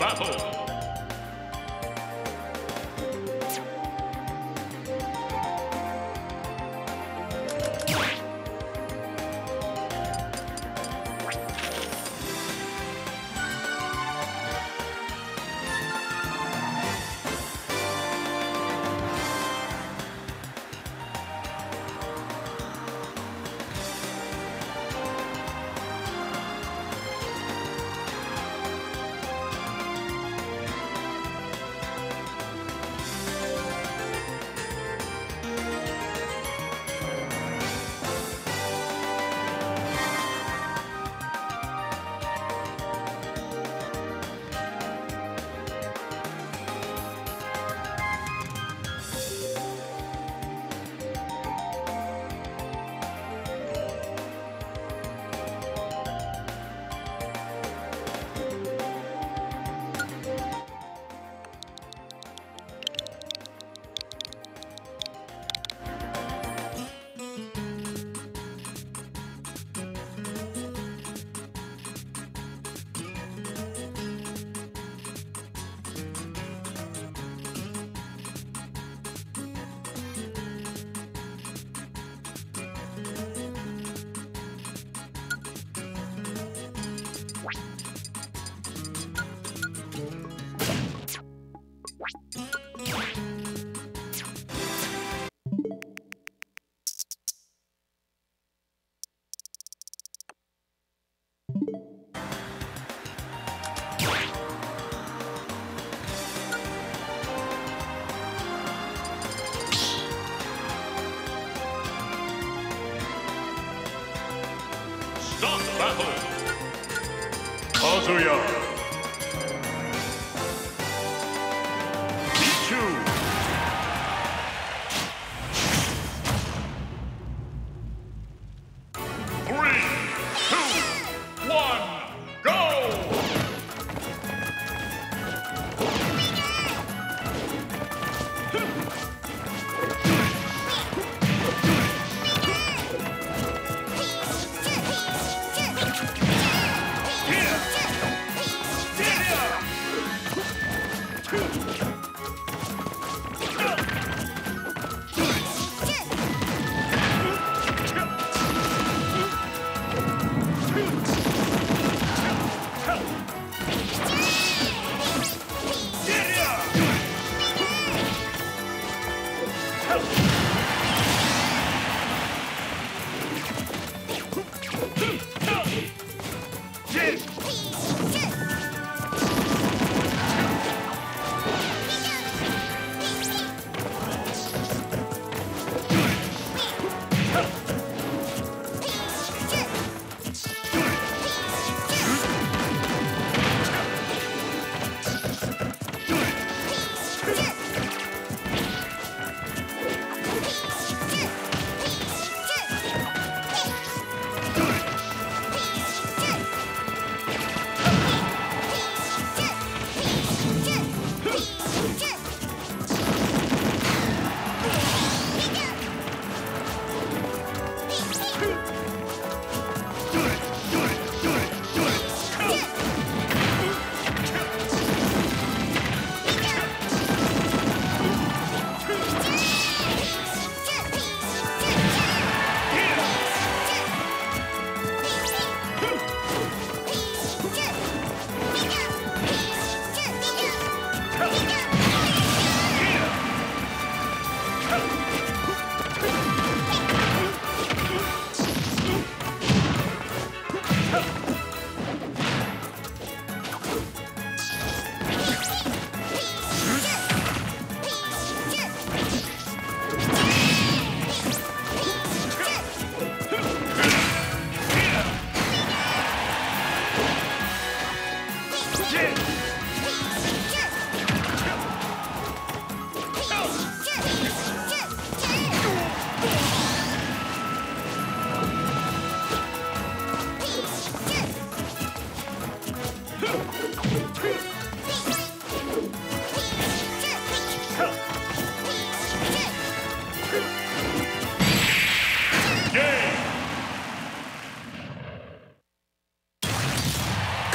Battle. Kazuya! Help!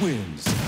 wins.